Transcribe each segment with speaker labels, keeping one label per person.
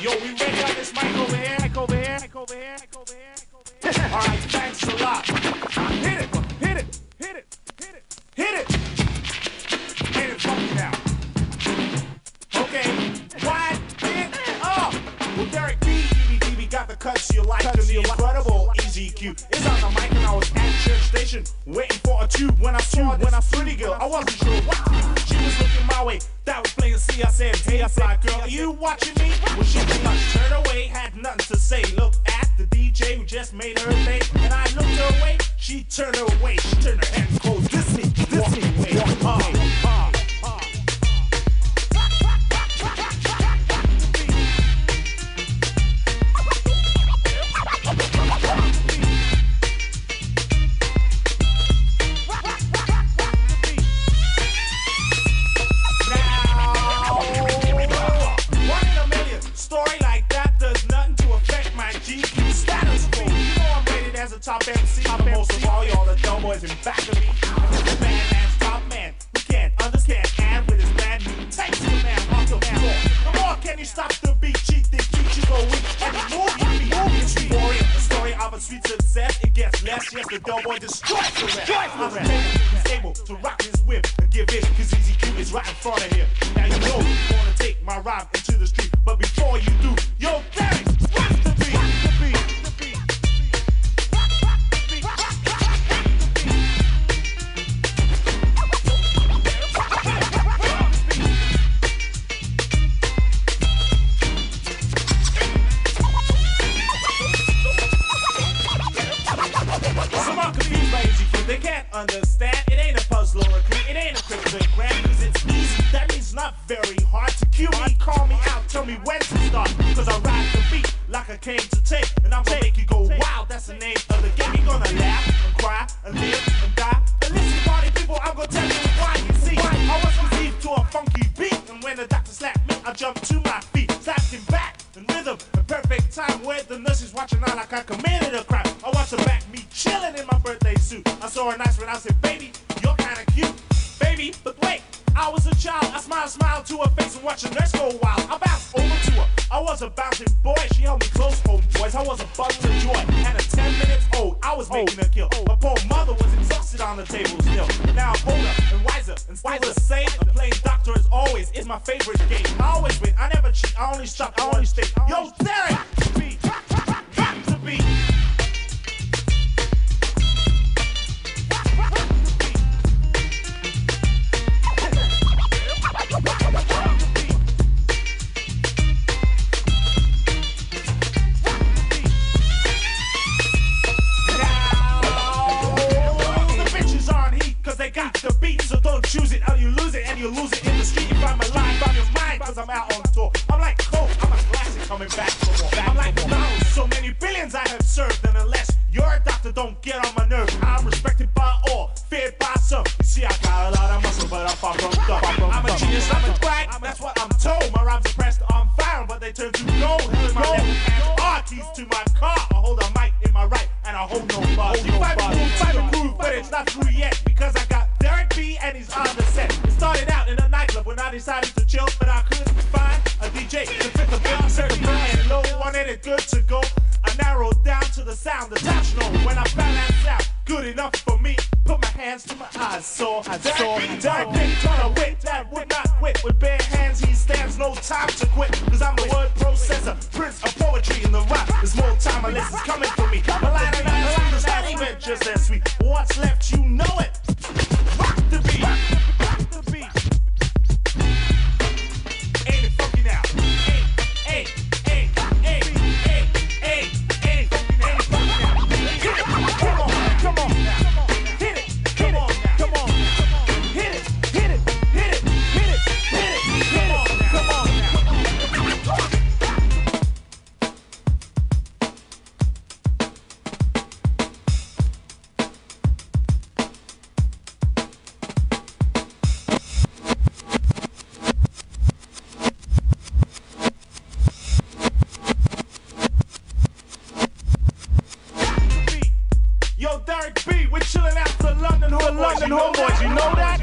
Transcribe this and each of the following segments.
Speaker 1: Yo, we ready on this mic over here? Mic over here? Mic over here? Mic over here? Here? All right, thanks a lot. Hit it, hit it, hit it, hit it, hit it. Hit it funky now. Okay, wind it up. Well, Derek B, EBDB got the cuts you like. The incredible Q is on the mic and I was at church station waiting for a tube when I saw this pretty girl. I wasn't sure what to do. She was looking my way. That was to see. I said, Hey, fly girl, are you watching me? Well, she did not turn away, had nothing to say. Look at the DJ who just made her day. And I looked her way. She turned her away. She turned her head story of a sweet success. It gets less. Yes, the dumb boy destroys the rest. I'm stable, he's able to rock his whip and give it. Cause Easy Q is right in front of him. Now you know you wanna take my rhyme understand. It ain't a puzzle or a clue. It ain't a cryptogram. Cause it's easy. That means not very hard to cue me. Call me out. Tell me when to start. Cause I ride the beat like I came to take. And I'm gonna make you go wild. That's the name suit. I saw her nice when I said, baby, you're kinda cute. Baby, but wait, I was a child. I smiled, smiled to her face and watched the nurse go wild. I bounced over to her. I was a bouncing boy. She held me close, home boys. I was a bundle of joy. And at 10 minutes old, I was making a kill. My poor mother was exhausted on the table still. Now I'm older and wiser and still the same. And playing doctor as always is my favorite game. I always win. I never cheat. I only shot. I only stay. Yo, Derek, drop the beat. You lose it and you lose it in the street. You find my line from your mind cause I'm out on tour. I'm like Coke, I'm a classic coming back for more. I'm like McDonald's, so many billions I have served, and unless you're a doctor, don't get on my nerves. I'm respected by all, feared by some. You see, I got a lot of muscle, but I'm far from dumb. I'm a genius, I'm a quack, that's what I'm told. My rhymes are pressed on fire, but they turn to gold. In my left hand, are keys to my car. I hold a mic in my right, and I hold no bars. You find me find me groove, but it's not through I decided to chill, but I couldn't find a DJ to fit the bill. Certified low, wanted it good to go. I narrowed down to the sound, the touch note. When I balanced out, good enough for me. Put my hands to my eyes, saw I saw Derek B trying to wait, that would not quit. With bare hands, he stands no time to quit. Cause I'm the word processor, prince of poetry in the rap. There's more time homeboys. You know that?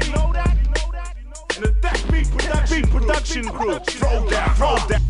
Speaker 1: And the That Beat Production, crew. Throw that, throw that,